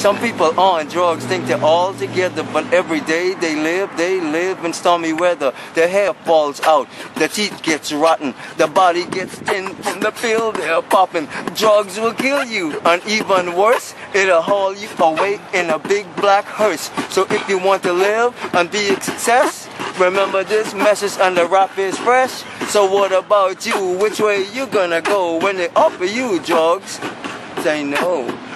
Some people oh, on drugs think they're all together, but every day they live, they live in stormy weather. Their hair falls out, their teeth gets rotten, their body gets thin from the pill they're popping. Drugs will kill you, and even worse, it'll haul you away in a big black hearse. So if you want to live and be a success, remember this message and the rap is fresh. So what about you? Which way you gonna go when they offer you drugs? Say no.